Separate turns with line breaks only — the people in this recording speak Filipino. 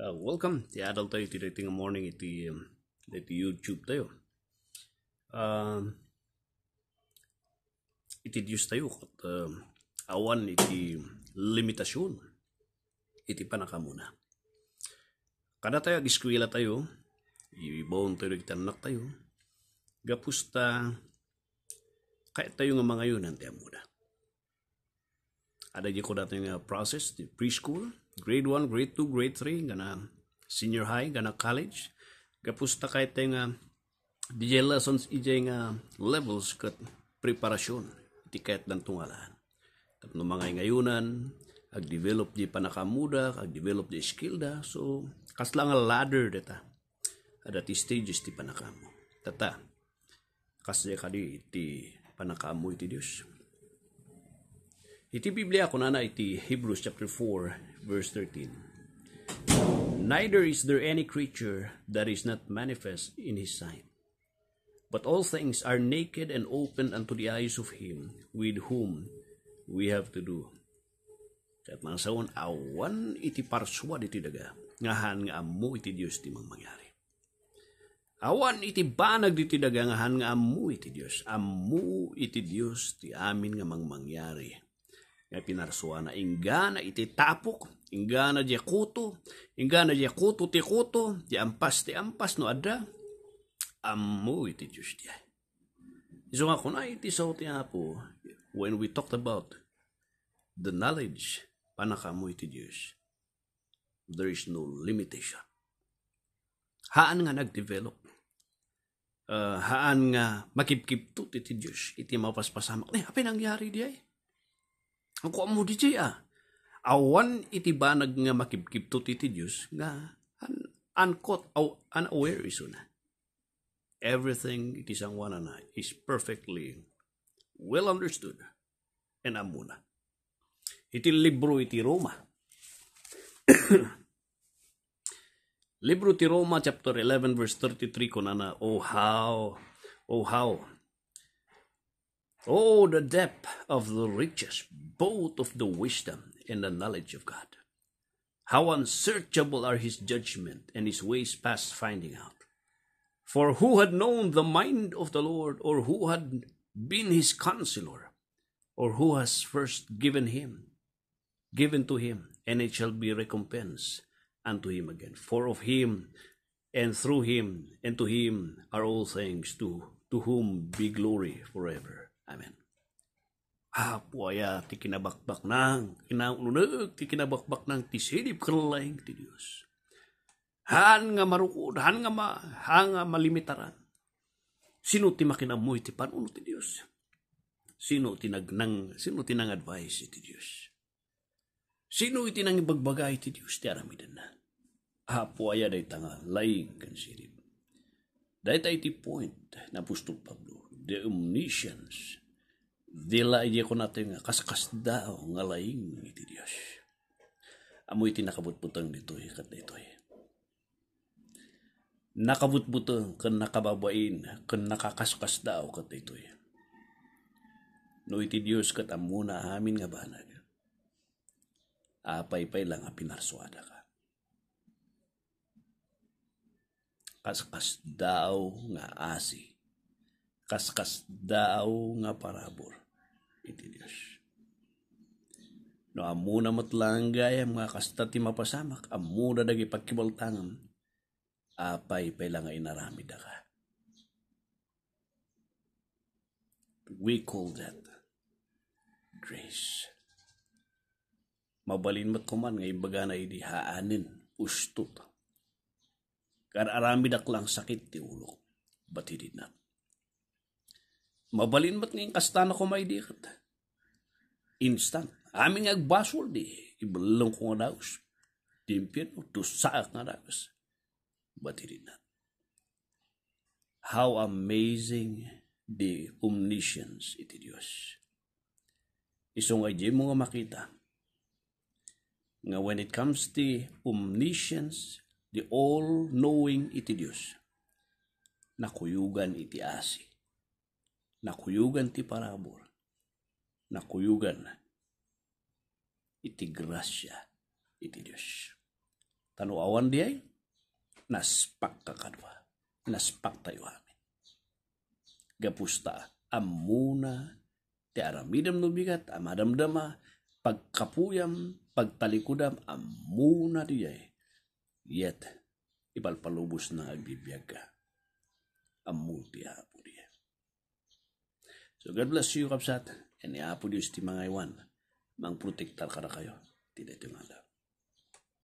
Uh, welcome. Ti adult tayo, ti dating morning iti, um, iti YouTube tayo. Um, iti Diyos tayo, kat um, awan iti limitasyon. Iti panakamuna. Kada tayo, agiskwila tayo, ibawon tayo, nagtanak tayo, gapusta, kahit tayo nga mga yun, nanti muna. Ada di ko dati nga process, di preschool, grade 1, grade 2, grade 3, gana senior high, gana college. Gapusta kahit tayo nga di lessons ijay nga levels kat preparasyon. Iti kahit lang tungalaan. Kat no mga ngayunan, ag-develop di panakamuda, ag-develop di skill da. So, kas lang ladder deta. Ada ti stages ti panakamo. Tata, kas di kadi iti panakamo iti Diyos. Iti Biblia ko na iti Hebrews chapter 4 verse 13. Neither is there any creature that is not manifest in his sight. But all things are naked and open unto the eyes of him with whom we have to do. Kat mga sawon, awan iti parswad iti daga. Ngahan nga amu iti Diyos ti mang mangyari. Awan iti banag iti daga ngahan nga amu iti Diyos. Amu iti Diyos ti amin nga mang mangyari nga pinarsuana ingana iti tapok ingana di kuto ingana di kuto ti kuto di ampas ti ampas no ada ammo iti Diyos di iso nga kuna iti sa ti apo when we talked about the knowledge panakamo iti Diyos. There is no limitation. Haan nga nagdevelop? Uh, haan nga makipkiptut iti Diyos iti mapaspasamak? Eh apay nangyari di ay kuha mo di ah. Awan iti banag nga makibkibtot iti Diyos nga un uncaught, aw, unaware iso na. Everything iti sang wana na is perfectly well understood and amuna. Iti libro iti Roma. libro ti Roma chapter 11 verse 33 kunana, oh how, oh how, Oh, the depth of the riches, both of the wisdom and the knowledge of God. How unsearchable are his judgment and his ways past finding out. For who had known the mind of the Lord, or who had been his counselor, or who has first given him, given to him, and it shall be recompensed unto him again. For of him, and through him, and to him are all things, to, to whom be glory forever. Amen. Apuaya ti kinabakbak nang, kinaununag ti kinabakbak nang ti silip kalaing ti Diyos. Han nga marukod, han nga, ma, han nga malimitaran. Sino ti makinamoy ti panuno ti Diyos? Sino ti nagnang, sino ti nang advice ti Diyos? Sino iti nang ibagbagay ti Diyos ti aramidan na? Apuaya day tanga, laing kan silip. Dahil tayo ti point na Apostol Pablo, the omniscience, Dila iya ko natin nga kaskas daw nga laing iti Diyos. Amoy iti nakabutbutang ditoy kat ditoy. Nakabutbutang kan nakababain kan nakakaskas daw kat ditoy. No iti Diyos kat amuna amin nga banag. Apay-pay lang a pinarsuada ka. Kaskas daw nga asi. Kaskas daw nga parabor iti Diyos. No amuna matlang gaya mga kasta ti mapasamak, amuna dagi pagkibaltangan, apay pay lang nga inarami da ka. We call that grace. Mabalin mat kuman nga ibaga na idi haanin, ustot. Kararami dak lang sakit ti ulo, but he did not. Mabalin mat ngayong kastana ko may dikat. Instant. Aming agbasol di. Ibalong ko nga daos. Timpyan o tusaak nga daos. But he. How amazing the omniscience iti Diyos. Isong ay mo nga makita nga when it comes to omniscience, the all-knowing iti Diyos, nakuyugan iti asi nakuyugan ti parabor, nakuyugan iti grasya iti Diyos. tanuawan di ay, naspak ka kadwa. Naspak tayo amin. Gapusta, amuna, ti aramidam no bigat, amadamdama, pagkapuyam, pagtalikudam, amuna di ay. Yet, ipalpalubos na agbibiyag ka. Amun ti. So God bless you, kapsat. And ni apo Diyos ti mga iwan. Mang protektar ka na kayo. Tidak ito nga